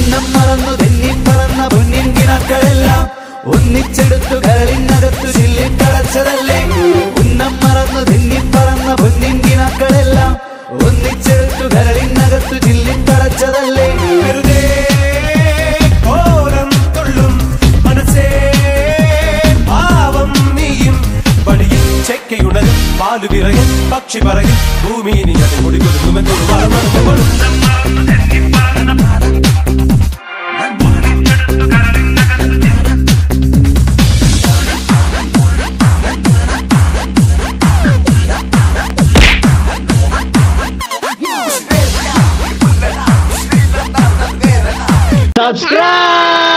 ഉന്നം മറന്നു തെന്നി പറന്ന പൊന്നിൻ കിണക്കളെല്ലാം ഒന്നിച്ചെടുത്തു കരളിനകത്തു ചില്ലിക്കടച്ചതല്ലേ ഉന്നം മറന്നു തെന്നി പറന്ന പൊന്നിൻ കിണക്കളെല്ലാം ഒന്നിച്ചെടുത്തു കരളിനകത്തു ചില്ലിക്കടച്ചതല്ലേ വെറുതെ പറയും ഭൂമി മനസ്സേ ഭൂമിയിൽ നീയും വഴിയിൽ subscribe!